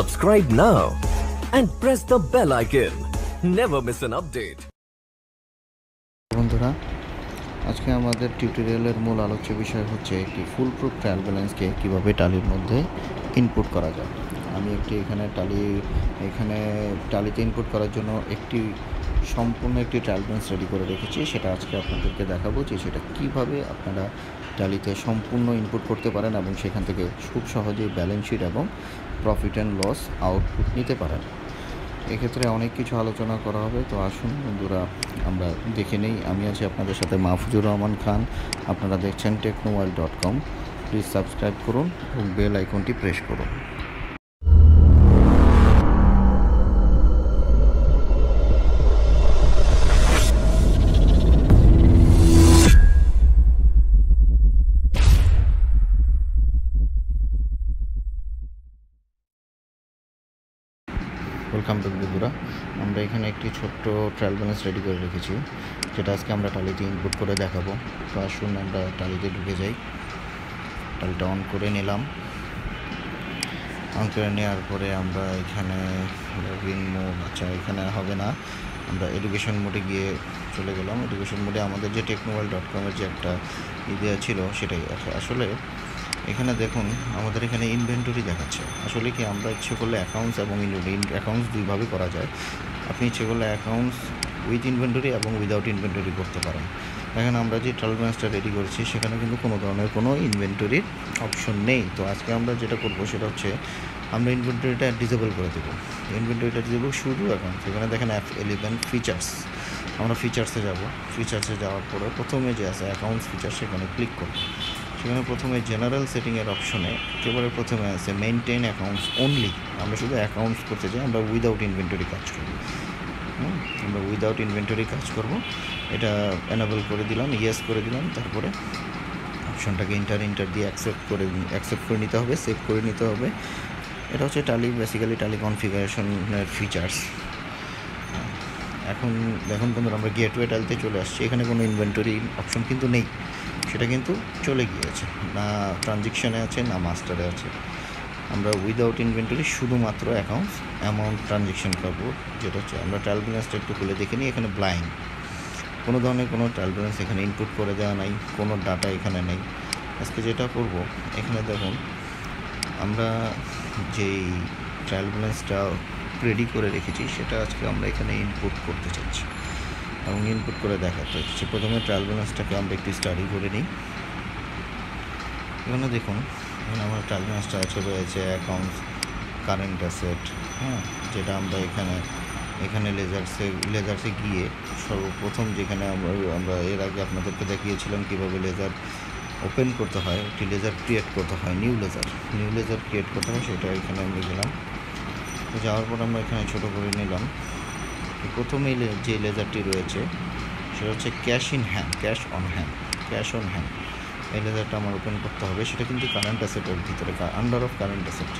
Subscribe now and press the bell icon. Never miss an update. বন্ধুরা, আজকে আমাদের টিউটোরিয়ালের মূল আলোচ্য বিষয় হচ্ছে একটি ফুল প্রুফ ট্রায়াল ব্যালেন্সকে কীভাবে টালির মধ্যে ইনপুট করা যায় আমি একটি এখানে টালি, এখানে টালিতে ইনপুট করার জন্য একটি, সম্পূর্ণ একটি ট্রায়াল ব্যালেন্স রেডি করে রেখেছি সেটা আজকে আপনাদেরকে দেখাবো যে সেটা কীভাবে আপনারা টালিতে সম্পূর্ণ ইনপুট করতে পারেন এবং সেখান থেকে খুব সহজেই ব্যালেন্স শিট এবং প্রফিট অ্যান্ড লস আউটপুট নিতে পারেন। এক্ষেত্রে অনেক কিছু আলোচনা করা হবে, তো আসুন বন্ধুরা, আমরা দেখে নেই। আমি আছি আপনাদের সাথে মাহফুজুর রহমান খান। আপনারা দেখছেন Technomobile dot com please subscribe করুন এবং বেল আইকনটি প্রেস করুন। ওয়েলকাম টু বন্ধুরা। আমরা এখানে একটি ছোট্ট ট্রায়াল ব্যালেন্স রেডি করে রেখেছি, যেটা আজকে আমরা টালিতে ইনপুট করে দেখাবো। তো আসুন আমরা টালিতে ঢুকে যাই। টালিটা অন করে নিলাম। অন করে নেওয়ার পরে আমরা এখানে লগইন মোড আচ্ছা এখানে হবে না। আমরা এডুকেশন মোডে গিয়ে চলে গেলাম। এডুকেশন মোডে আমাদের যে টেকনোবাইল ডট কমের যে একটা ই দেওয়া ছিল, সেটাই আসলে এখানে দেখুন, আমাদের এখানে ইনভেন্টরি দেখাচ্ছে। আসলে কি আমরা ইচ্ছে করলে অ্যাকাউন্টস এবং অ্যাকাউন্টস দুইভাবে করা যায়। আপনি ইচ্ছে করলে অ্যাকাউন্টস উইথ ইনভেন্টরি এবং উইদাউট ইনভেন্টরি করতে পারেন। এখানে আমরা যে ট্রাল ব্যালেন্সটা রেডি করেছি, সেখানে কিন্তু কোনো ধরনের কোনো ইনভেন্টরির অপশন নেই। তো আজকে আমরা যেটা করব সেটা হচ্ছে, আমরা ইনভেন্টরিটা ডিসেবল করে দেবো। ইনভেন্টরিটা ডিসেবল শুধু এখন সেখানে দেখেন অ্যাপ এলিভেন ফিচার্স আমরা ফিচার্সে যাব। ফিচার্সে যাওয়ার পরে প্রথমে যে আছে অ্যাকাউন্টস ফিচার সেখানে ক্লিক করব। সেখানে প্রথমে জেনারেল সেটিংয়ের অপশনে একেবারে প্রথমে আছে মেনটেন অ্যাকাউন্টস অনলি আমরা শুধু অ্যাকাউন্টস করতে চাই, আমরা উইদাউট ইনভেন্টরি কাজ করব। আমরা উইদাউট ইনভেন্টরি কাজ করব। এটা এনাবেল করে দিলাম ইয়েস করে দিলাম, তারপরে অপশনটাকে ইন্টার ইন্টার দিয়ে অ্যাকসেপ্ট করে অ্যাকসেপ্ট করে নিতে হবে সেভ করে নিতে হবে। এটা হচ্ছে টালি বেসিক্যালি টালি কনফিগারেশনের ফিচার্স এখন দেখুন বন্ধুরা আমরা গেটওয়ে টালতে চলে আসছি। এখানে কোনো ইনভেন্টরি অপশন কিন্তু নেই। সেটা কিন্তু চলে গিয়েছে। না ট্রানজেকশানে আছে, না মাস্টারে আছে। আমরা উইদাউট ইনভেন্টরি শুধুমাত্র অ্যাকাউন্টস অ্যামাউন্ট ট্রানজেকশন করব, যেটা হচ্ছে আমরা ট্রায়াল ব্যালেন্সটা একটু খুলে দেখে নিই, এখানে ব্লাইন্ড কোনো ধরনের কোনো ট্রায়াল ব্যালেন্স এখানে ইনপুট করে দেওয়া নাই, কোনো ডাটা এখানে নেই। আজকে যেটা করব, এখানে দেখুন, আমরা যেই ট্রায়াল ব্যালেন্সটা রেডি করে রেখেছি, সেটা আজকে আমরা এখানে ইনপুট করতে চাচ্ছি। এবং ইনপুট করে দেখাতে হচ্ছে প্রথমে ট্রায়াল ব্যালেন্সটাকে আমরা একটু স্টাডি করে নিই। এখানে দেখুন, এখানে আমার ট্রায়াল ব্যালেন্সটা আছে, রয়েছে অ্যাকাউন্টস কারেন্ট অ্যাসেট হ্যাঁ যেটা আমরা এখানে এখানে লেজার্সে লেজার্সে গিয়ে সর্বপ্রথম যেখানে আমরা এর আগে আপনাদেরকে দেখিয়েছিলাম কীভাবে লেজার ওপেন করতে হয়, একটি লেজার ক্রিয়েট করতে হয় new ledger new ledger create করতে হয়, সেটা এখানে আমরা গেলাম। যাওয়ার পর আমরা এখানে ছোটো করে নিলাম। প্রথমেই যে লেজারটি রয়েছে, সেটা হচ্ছে cash in hand, cash on hand, cash on hand. এই লেজারটা আমার ওপেন করতে হবে। সেটা কিন্তু কারেন্ট অ্যাসেটের ভিতরে আন্ডার অফ কারেন্ট অ্যাসেট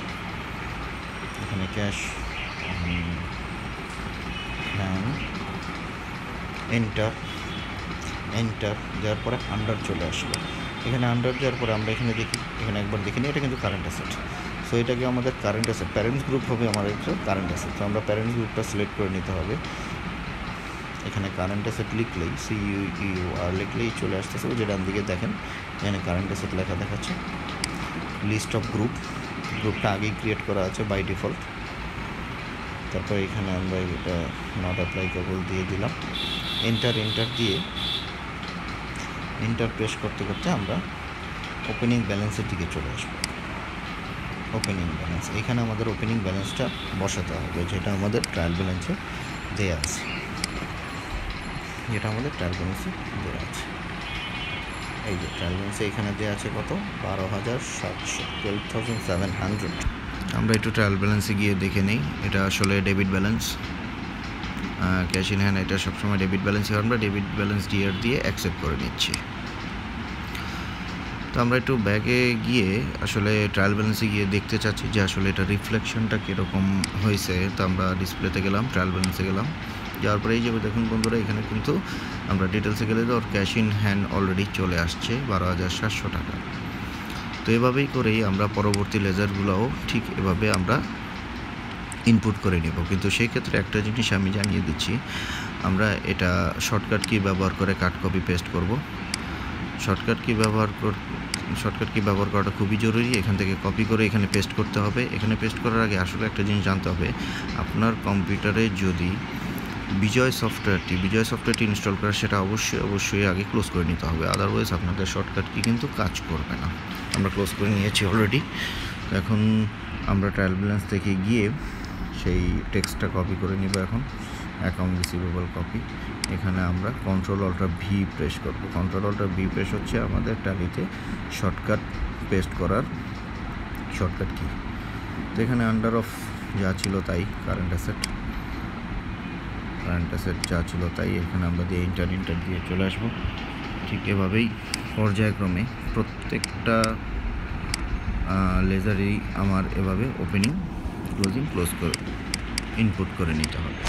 এখানে ক্যাশ হ্যান্ড এন্টার এন্টার যাওয়ার পরে আন্ডার চলে আসলো। এখানে আন্ডার যাওয়ার পরে আমরা এখানে দেখি, এখানে একবার দেখিনি এটা কিন্তু কারেন্ট অ্যাসেট সো এটাকে আমাদের কারেন্ট অ্যাসেট প্যারেন্টস গ্রুপ হবে আমাদের কারেন্ট অ্যাসেট তো আমরা প্যারেন্টস গ্রুপটা সিলেক্ট করে নিতে হবে। এখানে কারেন্ট অ্যাসেট লিখলেই সি ইউ ইউ আর লিখলেই চলে আসতেছে। যে ডান দিকে দেখেন, এখানে কারেন্ট অ্যাসেট লেখা দেখাচ্ছে। লিস্ট অফ গ্রুপ গ্রুপটা আগেই ক্রিয়েট করা আছে বাই ডিফল্ট তারপর এখানে আমরা এটা নট অ্যাপ্লাই কেবল দিয়ে দিলাম। এন্টার এন্টার দিয়ে এন্টার প্রেস করতে করতে আমরা ওপেনিং ব্যালেন্সের দিকে চলে আসব। ওপেনিং ব্যালেন্স এখানে আমাদের ওপেনিং ব্যালেন্সটা বসাতে হবে, যেটা আমাদের ট্রায়াল ব্যালেন্সে দেওয়া আছে। যেটা আমাদের ট্রায়াল ব্যালেন্সে দেওয়া আছে। এই যে ট্রায়াল ব্যালেন্সে এখানে দেওয়া আছে কত? বারো হাজার সাতশো টুয়েলভ থাউজেন্ড সেভেন হান্ড্রেড আমরা একটু ট্রায়াল ব্যালেন্সে গিয়ে দেখে নিই, এটা আসলে debit balance cash in hand এটা সবসময় ডেবিট ব্যালেন্স আমরা ডেবিট ব্যালেন্স ডিয়ার দিয়ে অ্যাকসেপ্ট করে নিচ্ছি। তো আমরা একটু ব্যাগে গিয়ে আসলে ট্রায়াল ব্যালেন্সে গিয়ে দেখতে চাচ্ছি যে আসলে এটা রিফ্লেকশনটা কীরকম হয়েছে। তো আমরা ডিসপ্লেতে গেলাম ট্রায়াল ব্যালেন্সে গেলাম। যাওয়ার পরে এই যে দেখুন বন্ধুরা, এখানে কিন্তু আমরা ডিটেলসে গেলে তো ওর ক্যাশ ইন হ্যান্ড অলরেডি চলে আসছে, বারো হাজার সাতশো টাকা। তো এভাবেই করেই আমরা পরবর্তী লেজারগুলোও ঠিক এভাবে আমরা ইনপুট করে নেব। কিন্তু সেই ক্ষেত্রে একটা জিনিস আমি জানিয়ে দিচ্ছি, আমরা এটা শর্টকাট কি ব্যবহার করে কাট কপি পেস্ট করব? শর্টকাট কি ব্যবহার শর্টকাট কি ব্যবহার করাটা খুবই জরুরি। এখান থেকে কপি করে এখানে পেস্ট করতে হবে। এখানে পেস্ট করার আগে আসলে একটা জিনিস জানতে হবে। আপনার কম্পিউটারে যদি বিজয় সফটওয়্যারটি বিজয় সফটওয়্যারটি ইনস্টল করা, সেটা অবশ্যই অবশ্যই আগে ক্লোজ করে নিতে হবে। আদারওয়াইজ আপনাদের শর্টকাট কি কিন্তু কাজ করবে না। আমরা ক্লোজ করে নিয়েছি অলরেডি এখন আমরা ট্রায়াল ব্যালেন্স থেকে গিয়ে সেই টেক্সটটা কপি করে নিব এখন। অ্যাকাউন্ট রিসিভেবল কপি এখানে আমরা কন্ট্রোল অল্টার ভি প্রেস করব। কন্ট্রোল অল্টার ভি প্রেস হচ্ছে আমাদের ট্যালিতে শর্টকাট পেস্ট করার শর্টকাট কি তো এখানে আন্ডার অফ যা ছিল তাই কারেন্ট অ্যাসেট কারেন্ট অ্যাসেট যা ছিল তাই, এখানে আমরা দিয়ে ইন্টার ইন্টার দিয়ে চলে আসব। ঠিক এভাবেই পর্যায়ক্রমে প্রত্যেকটা লেজারেই আমার এভাবে ওপেনিং ক্লোজিং ক্লোজ করে ইনপুট করে নিতে হবে।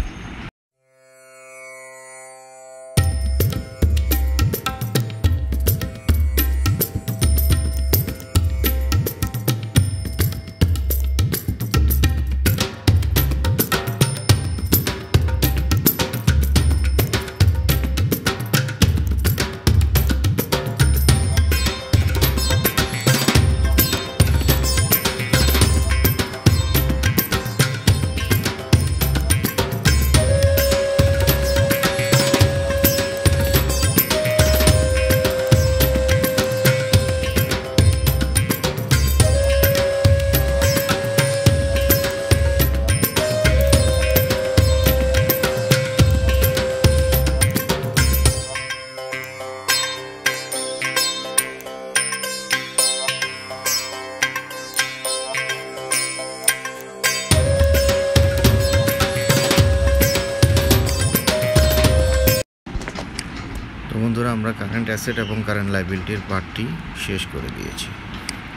বন্ধুরা, আমরা কারেন্ট অ্যাসেট এবং কারেন্ট লাইবিলিটির পার্টটি শেষ করে দিয়েছি।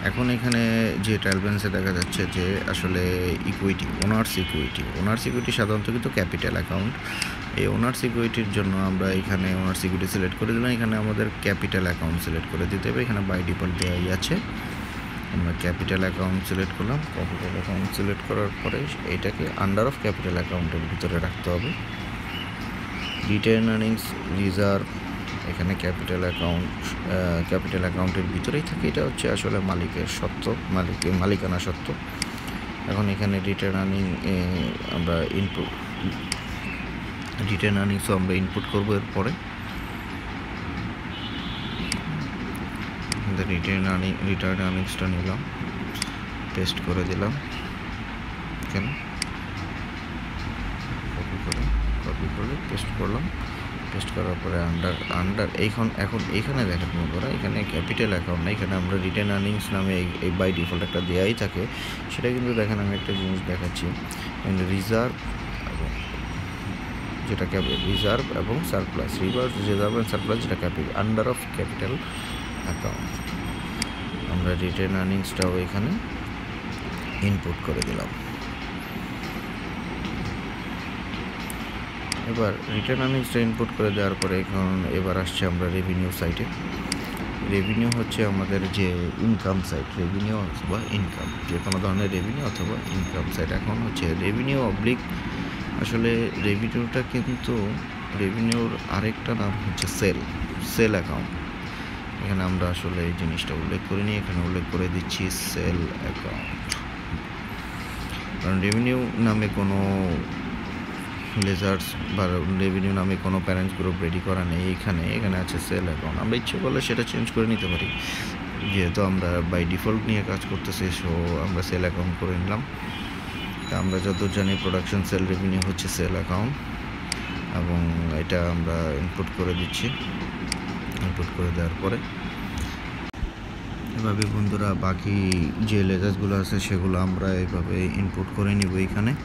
এখন এখানে যে ট্রায়াল ব্যালেন্সে দেখা যাচ্ছে যে আসলে equity owners equity owners equity সাধারণত কিন্তু ক্যাপিটাল অ্যাকাউন্ট এই ওনার্স ইকুইটির জন্য আমরা এখানে ওনার্স ইকুইটি সিলেক্ট করে দিলাম। এখানে আমাদের ক্যাপিটাল অ্যাকাউন্ট সিলেক্ট করে দিতে হবে। এখানে বাই ডিফল্ট দেওয়াই আছে। আমরা ক্যাপিটাল অ্যাকাউন্ট সিলেক্ট করলাম। ক্যাপিটাল অ্যাকাউন্ট সিলেক্ট করার পরে এটাকে আন্ডার অফ ক্যাপিটাল অ্যাকাউন্টের ভিতরে রাখতে হবে। রিটার্ন আর্নিংস রিজার্ভ এখানে ক্যাপিটাল অ্যাকাউন্ট ক্যাপিটাল অ্যাকাউন্টের ভিতরেই থাকে। এটা হচ্ছে আসলে মালিকের সত্ত্ব মালিকের মালিকানা সত্ত্ব এখন এখানে রিটার্ন আর্নিং আমরা ইনপুট রিটার্ন আর্নিংসও আমরা ইনপুট করব এরপরে। রিটার্ন আর্নিং রিটার্ন আর্নিংসটা নিলাম পেস্ট করে দিলাম। এখানে কপি করে কপি করে পেস্ট করলাম। পেস্ট করার পরে আন্ডার আন্ডার এইখন, এখন, এইখানে দেখেন বন্ধুরা এখানে ক্যাপিটাল অ্যাকাউন্ট এখানে আমরা রিটার্ন আর্নিংস নামে এই বাই ডিফল্ট একটা দেওয়াই থাকে। সেটা কিন্তু দেখেন আমি একটা জিনিস দেখাচ্ছি। রিজার্ভ যেটা রিজার্ভ এবং surplus reserve reserve and surplus যেটা capital under of capital account আমরা রিটার্ন আর্নিংসটাও এখানে ইনপুট করে দিলাম। এবার রিটার্ন আর্নিংসটা ইনপুট করে দেওয়ার পরে এখন এবার আসছে আমরা রেভিনিউ সাইটে রেভিনিউ হচ্ছে আমাদের যে ইনকাম সাইট রেভিনিউ অথবা ইনকাম যে কোনো ধরনের রেভিনিউ অথবা ইনকাম সাইট এখন হচ্ছে রেভিনিউ অবলিক আসলে রেভিনিউটা কিন্তু রেভিনিউর আরেকটা নাম হচ্ছে সেল সেল অ্যাকাউন্ট এখানে আমরা আসলে এই জিনিসটা উল্লেখ করিনি, এখানে উল্লেখ করে দিচ্ছি সেল অ্যাকাউন্ট কারণ রেভিনিউ নামে কোনো লেজার্স বা রেভিনিউ নামে কোনো প্যারেন্টস গ্রুপ রেডি করা নেই এখানে। এখানে আছে সেল অ্যাকাউন্ট। আমরা ইচ্ছে করলে সেটা চেঞ্জ করে নিতে পারি। যেহেতু আমরা বাই ডিফল্ট নিয়ে কাজ করতেছি সো আমরা সেল অ্যাকাউন্ট করে নিলাম। তা আমরা যতদূর জানি প্রোডাকশন, সেল, রেভিনিউ হচ্ছে সেল অ্যাকাউন্ট। এবং এটা আমরা ইনপুট করে দিচ্ছি। ইনপুট করে দেওয়ার পরে। এভাবে বন্ধুরা বাকি যে লেজার্সগুলো আছে সেগুলো আমরা এভাবে ইনপুট করে নিব এখানে।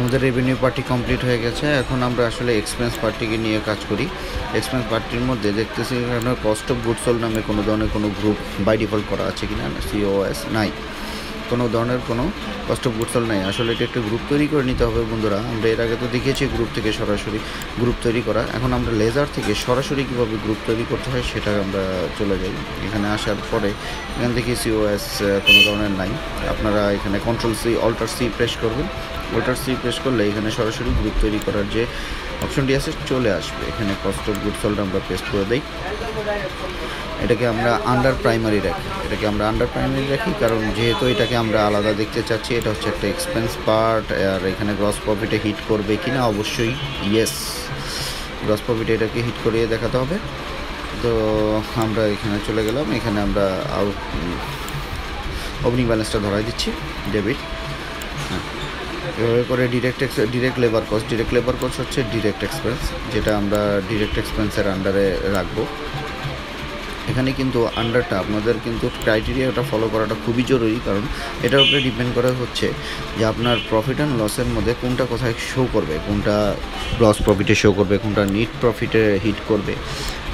আমাদের রেভিনিউ পার্টি কমপ্লিট হয়ে গেছে। এখন আমরা আসলে এক্সপেন্স পার্টিকে নিয়ে কাজ করি। এক্সপেন্স পার্টির মধ্যে দেখতেছি এখানে কস্ট অফ গুডসল নামে কোনো ধরনের কোনো গ্রুপ বাই ডিফল্ট করা আছে কি না সিওএস নাই। কোনো ধরনের কোনো কষ্ট অফ গুডসল নাই। আসলে এটা একটা গ্রুপ তৈরি করে নিতে হবে বন্ধুরা। আমরা এর আগে তো দেখেছি গ্রুপ থেকে সরাসরি গ্রুপ তৈরি করা। এখন আমরা লেজার থেকে সরাসরি কীভাবে গ্রুপ তৈরি করতে হয় সেটা আমরা চলে যাই। এখানে আসার পরে এখান থেকে সিওএস কোনো ধরনের নাই। আপনারা এখানে control C alter C press করবেন। অল্টার সি প্রেস করলে এখানে সরাসরি গ্রুপ তৈরি করার যে অপশনটি আছে চলে আসবে। এখানে কস্ট অফ গুডসলটা আমরা পেস্ট করে দিই। এটাকে আমরা আন্ডার প্রাইমারি রাখি। এটাকে আমরা আন্ডার প্রাইমারি রাখি কারণ যেহেতু এটাকে আমরা আলাদা দেখতে চাচ্ছি, এটা হচ্ছে একটা এক্সপেন্স পার্ট আর এখানে গ্রস প্রফিটে হিট করবে কি না অবশ্যই ইয়েস গ্রস প্রফিটে এটাকে হিট করিয়ে দেখাতে হবে। তো আমরা এখানে চলে গেলাম। এখানে আমরা আউট ওপেনিং ব্যালেন্সটা ধরাই দিচ্ছি ডেবিট এভাবে করে direct ex direct labour cost direct labour cost হচ্ছে ডিরেক্ট এক্সপেন্স যেটা আমরা ডিরেক্ট এক্সপেন্সের আন্ডারে রাখব। এখানে কিন্তু আন্ডারটা আপনাদের কিন্তু ক্রাইটেরিয়াটা ফলো করাটা খুবই জরুরি, কারণ এটার উপরে ডিপেন্ড করা হচ্ছে যে আপনার প্রফিট অ্যান্ড লসের মধ্যে কোনটা কোথায় শো করবে, কোনটা লস প্রফিটে শো করবে, কোনটা নিট প্রফিটে হিট করবে।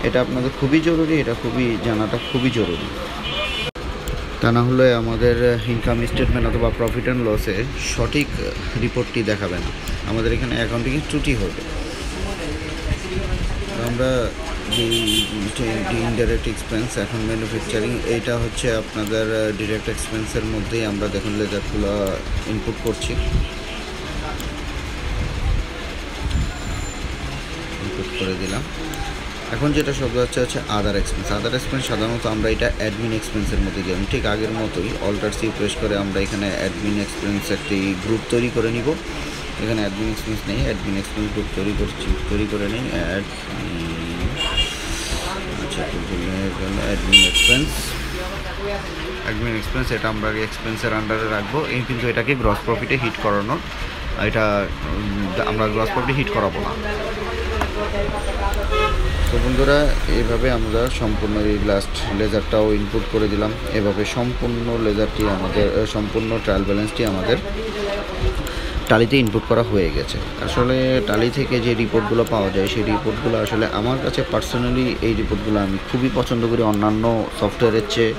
এটা আপনাদের খুবই জরুরি, এটা খুবই জানাটা খুবই জরুরি। তা না হলে আমাদের ইনকাম স্টেটমেন্ট অথবা প্রফিট অ্যান্ড লসে সঠিক রিপোর্টটি দেখাবে না। আমাদের এখানে অ্যাকাউন্টিংয়ে ত্রুটি হবে। আমরা যে ইনডাইরেক্ট এক্সপেন্স এখন ম্যানুফ্যাকচারিং এইটা হচ্ছে আপনাদের ডিরেক্ট এক্সপেন্সের মধ্যেই আমরা দেখুন লেজারগুলো ইনপুট করছি। ইনপুট করে দিলাম। এখন যেটা শব্দ হচ্ছে হচ্ছে আদার এক্সপেন্স আদার এক্সপেন্স সাধারণত আমরা এটা অ্যাডমিন এক্সপেন্সের মধ্যে দিলাম ঠিক আগের মতোই অল্টার সি প্রেস করে আমরা এখানে অ্যাডমিন এক্সপেন্স একটি গ্রুপ তৈরি করে নিব। এখানে অ্যাডমিন এক্সপেন্স নেই অ্যাডমিন এক্সপেন্স গ্রুপ তৈরি করছি, তৈরি করে নিই। অ্যাড আচ্ছা অ্যাডমিন এক্সপেন্স অ্যাডমিন এক্সপেন্স এটা আমরা এক্সপেন্সের আন্ডারে রাখব। এই কিন্তু এটাকে গ্রস প্রফিটে হিট করানোর। এটা আমরা গ্রস প্রফিটে হিট করাবো না। তো বন্ধুরা এইভাবে আমরা সম্পূর্ণ এই লাস্ট লেজারটাও ইনপুট করে দিলাম। এভাবে সম্পূর্ণ লেজারটি আমাদের সম্পূর্ণ ট্রায়াল ব্যালেন্সটি আমাদের টালিতে ইনপুট করা হয়ে গেছে। আসলে টালি থেকে যে রিপোর্টগুলো পাওয়া যায়, সেই রিপোর্টগুলো আসলে আমার কাছে পার্সোনালি এই রিপোর্টগুলো আমি খুবই পছন্দ করি। অন্যান্য সফটওয়্যারের চেয়ে,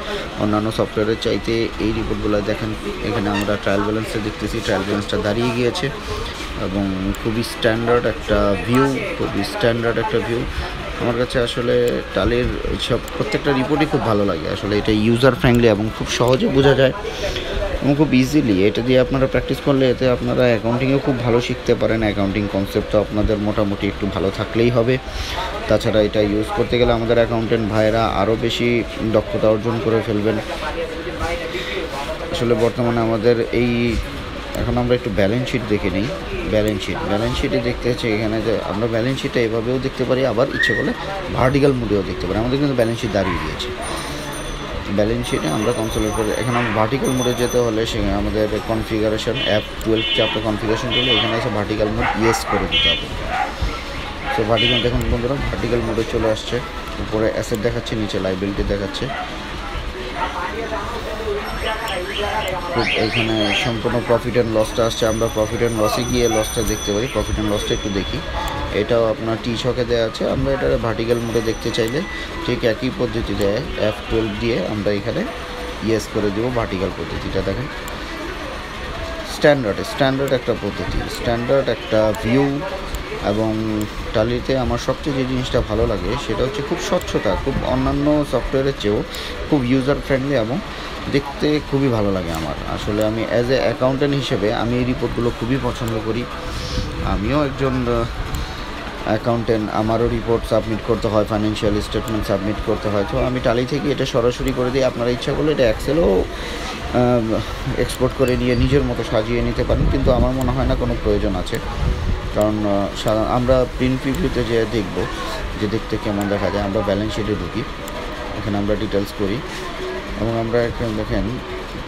অন্যান্য সফটওয়্যারের চাইতে এই রিপোর্টগুলো দেখেন, এখানে আমরা ট্রায়াল ব্যালেন্সে দেখতেছি ট্রায়াল ব্যালেন্সটা দাঁড়িয়ে গিয়েছে এবং খুবই স্ট্যান্ডার্ড একটা ভিউ খুবই স্ট্যান্ডার্ড একটা ভিউ আমার কাছে আসলে টালির সব প্রত্যেকটা রিপোর্টই খুব ভালো লাগে। আসলে এটা ইউজার ফ্রেন্ডলি এবং খুব সহজে বোঝা যায়। এবং খুব ইজিলি এটা দিয়ে আপনারা প্র্যাকটিস করলে এতে আপনারা অ্যাকাউন্টিংও খুব ভালো শিখতে পারেন। অ্যাকাউন্টিং কনসেপ্টটা আপনাদের মোটামুটি একটু ভালো থাকলেই হবে। তাছাড়া এটা ইউজ করতে গেলে আমাদের অ্যাকাউন্টেন্ট ভাইয়েরা আরও বেশি দক্ষতা অর্জন করে ফেলবেন। আসলে বর্তমানে আমাদের এই, এখন আমরা একটু ব্যালেন্স শিট দেখে নিই। ব্যালেন্স শিট ব্যালেন্স শিটে দেখতে হচ্ছে এখানে যে আমরা ব্যালেন্স শিটটা এভাবেও দেখতে পারি, আবার ইচ্ছে করলে ভার্টিক্যাল মুডেও দেখতে পারি। আমাদের কিন্তু ব্যালেন্স শিট দাঁড়িয়ে গিয়েছে। ব্যালেন্স শিটে আমরা কনসোলেট করে, এখানে ভার্টিক্যাল মোডে যেতে হলে সেখানে আমাদের কনফিগারেশন অ্যাপ টুয়েলভ চাপটা কনফিগারেশন করলে এখানে আছে ভার্টিক্যাল মোড ইয়েস করে দিতে হবে। সো ভার্টিক্যাল দেখুন বন্ধুরা ভার্টিক্যাল মোডে চলে আসছে। উপরে অ্যাসেট দেখাচ্ছে, নিচে লাইবিলিটি দেখাচ্ছে। খুব এখানে সম্পূর্ণ প্রফিট অ্যান্ড লসটা আসছে। আমরা প্রফিট অ্যান্ড লসে গিয়ে লসটা দেখতে পারি। প্রফিট অ্যান্ড লসটা একটু দেখি। এটাও আপনার টি শকে দেওয়া আছে। আমরা এটা ভার্টিক্যাল মোডে দেখতে চাইলে ঠিক একই পদ্ধতি দেয় এফ টুয়েলভ দিয়ে আমরা এখানে ইয়েস করে দেবো ভার্টিক্যাল পদ্ধতিটা দেখেন। স্ট্যান্ডার্ড স্ট্যান্ডার্ড একটা পদ্ধতি। স্ট্যান্ডার্ড একটা ভিউ এবং টালিতে আমার সবচেয়ে যে জিনিসটা ভালো লাগে সেটা হচ্ছে খুব স্বচ্ছতা, খুব অন্যান্য সফটওয়্যারের চেয়েও খুব ইউজার ফ্রেন্ডলি এবং দেখতে খুবই ভালো লাগে আমার। আসলে আমি অ্যাজ এ অ্যাকাউন্টেন্ট হিসেবে আমি এই রিপোর্টগুলো খুবই পছন্দ করি। আমিও একজন অ্যাকাউন্টেন্ট, আমারও রিপোর্ট সাবমিট করতে হয় ফাইন্যান্সিয়াল স্টেটমেন্ট সাবমিট করতে হয়। তো আমি টালি থেকে এটা সরাসরি করে দিই। আপনারা ইচ্ছা করলে এটা অ্যাক্সেলও এক্সপোর্ট করে নিয়ে নিজের মতো সাজিয়ে নিতে পারেন। কিন্তু আমার মনে হয় না কোনো প্রয়োজন আছে। কারণ আমরা প্রিন্ট প্রিভিউতে যে দেখব, যে দেখতে কেমন দেখা যায়, আমরা ব্যালেন্স শিটে ঢুকি। এখানে আমরা ডিটেলস করি। এবং আমরা এখানে দেখেন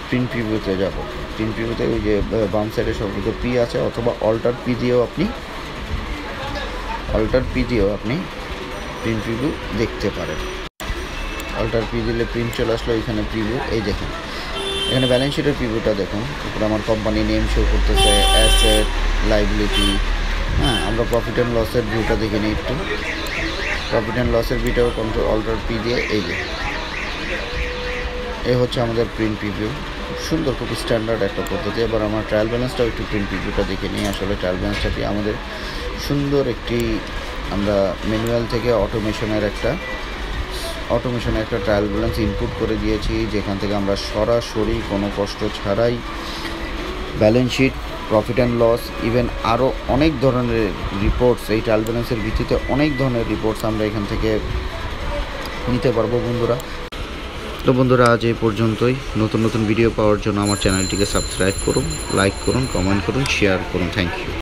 প্রিন্ট প্রিভিউতে যাব। প্রিন্ট প্রিভিউতে ওই যে বাম সাইডে সবগুলো পি আছে, অথবা অল্টার পি দিয়েও আপনি অল্টার পি দিয়েও আপনি প্রিন্ট প্রিভিউ দেখতে পারেন। অল্টার পি দিলে প্রিন্ট চলে আসলো এখানে প্রিভিউ এই দেখেন, এখানে ব্যালেন্স শিটের পিভিউটা দেখুন। উপরে আমার কোম্পানি নেম শো করতেছে অ্যাসেট লাইবিলিটি হ্যাঁ আমরা প্রফিট অ্যান্ড লসের ভিউটা দেখে নিই একটু। প্রফিট অ্যান্ড লসের ভিউটাও কন্ট্রোল অল্টার পি দিয়ে এই যে। এই হচ্ছে আমাদের প্রিন্ট প্রিভিউ খুব সুন্দর, খুব স্ট্যান্ডার্ড একটা পদ্ধতি। এবার আমার ট্রায়াল ব্যালেন্সটাও একটু প্রিন্ট প্রিভিউটা দেখে নিই। আসলে ট্রায়াল ব্যালেন্সটা দিয়ে আমাদের সুন্দর একটি আমরা ম্যানুয়াল থেকে অটোমেশনের একটা অটোমেশনে একটা ট্রায়াল ব্যালেন্স ইনপুট করে দিয়েছি, যেখান থেকে আমরা সরাসরি কোনো কষ্ট ছাড়াই balance sheet profit and loss even আরও অনেক ধরনের রিপোর্টস এই ট্রায়াল ব্যালেন্সের ভিত্তিতে অনেক ধরনের রিপোর্টস আমরা এখান থেকে নিতে পারব বন্ধুরা। তো বন্ধুরা, আজ এই পর্যন্তই। নতুন নতুন ভিডিও পাওয়ার জন্য আমার চ্যানেলটিকে সাবস্ক্রাইব করুন লাইক করুন কমেন্ট করুন শেয়ার করুন। Thank you